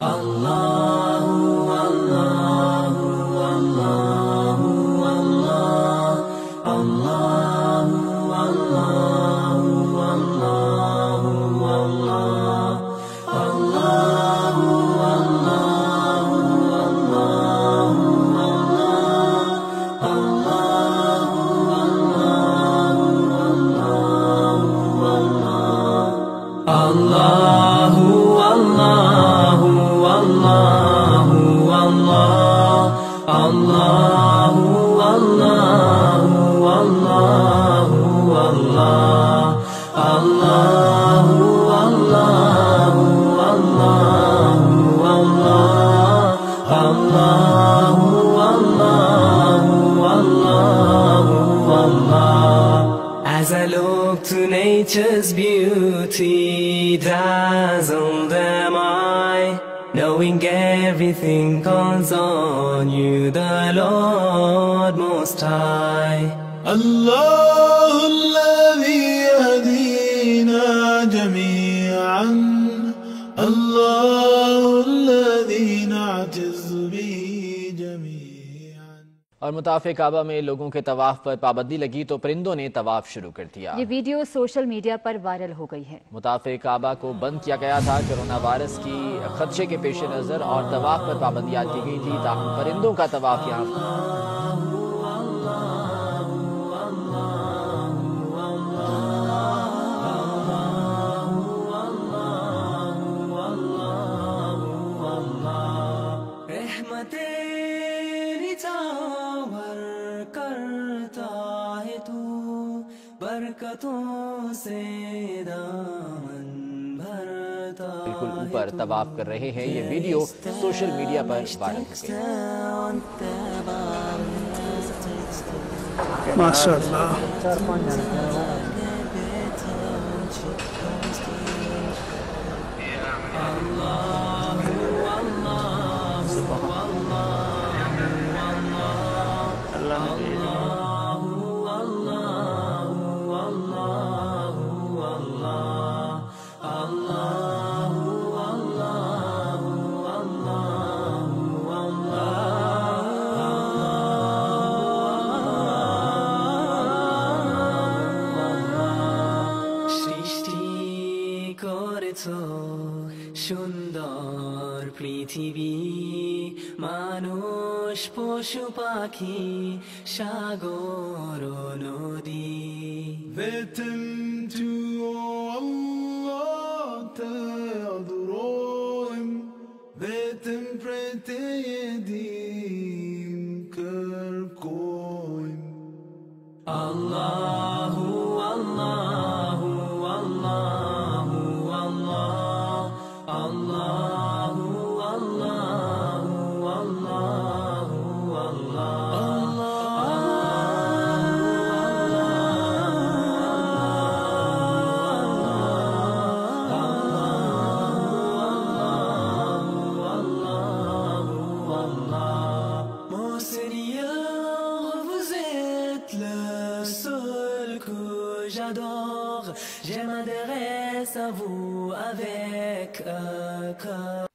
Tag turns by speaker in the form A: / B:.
A: Allah والله والله والله والله الله والله والله والله الله والله والله والله As I look to nature's beauty, dazzled am I knowing everything calls on you, the Lord Most High.
B: الله الذي يهدينا جميعا الله الذي نعتز به جميعا
C: और मुताफ काबा में लोगों के तवाफ पर पाबंदी लगी तो परिंदों ने तवाफ शुरू कर दिया ये
D: वीडियो सोशल मीडिया पर वायरल हो गई है
C: मुताफ काबा को बंद किया गया था कोरोना वायरस की खदशे के पेश नज़र और तवाफ पर पाबंदी आद की गई थी ताहम परिंदों का तवाफ यहाँ
A: भर करता है तू बरकतों से दामन भरता बिल्कुल ऊपर तबाब कर रहे हैं ये वीडियो सोशल मीडिया पर वायरल हो
E: गया माशाल्लाह
A: করেছ সুন্দর পৃথিবী মানুষ পশু পাখি সাগর নদী
B: বেতন টু تضرهم বেতন কর
A: je m'adresse à vous avec un cœur.